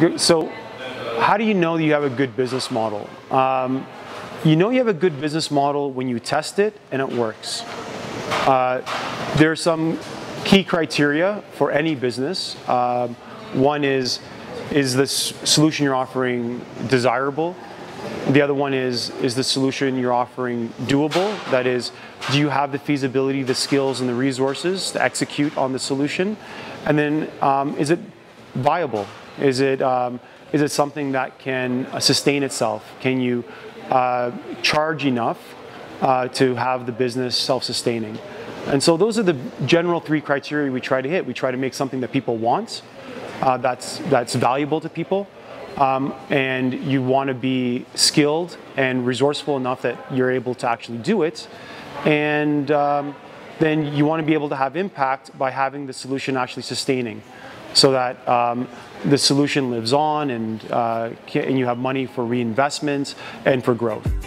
good, so how do you know you have a good business model? Um, you know you have a good business model when you test it and it works. Uh, there are some key criteria for any business. Um, one is, is the solution you're offering desirable? The other one is, is the solution you're offering doable? That is, do you have the feasibility, the skills, and the resources to execute on the solution? And then, um, is it viable? Is it, um, is it something that can uh, sustain itself? Can you uh, charge enough uh, to have the business self-sustaining? And so those are the general three criteria we try to hit. We try to make something that people want, uh, that's, that's valuable to people, um, and you want to be skilled and resourceful enough that you're able to actually do it. And um, then you want to be able to have impact by having the solution actually sustaining so that um, the solution lives on and, uh, and you have money for reinvestments and for growth.